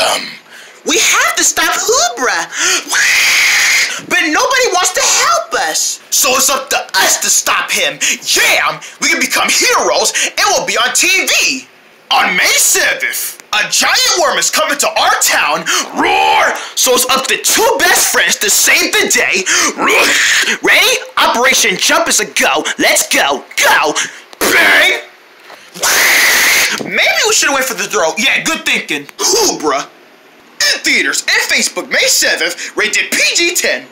them. We have to stop Houbra. But nobody wants to help us. So it's up to us to stop him. Yeah, we can become heroes and we'll be on TV. On May 7th, a giant worm is coming to our town. Roar! So it's up to two best friends to save the day. Roar! Ready? Operation Jump is a go. Let's go. Go. Should wait for the throw. Yeah, good thinking. Houbra. In theaters and Facebook May 7th, rated PG-10.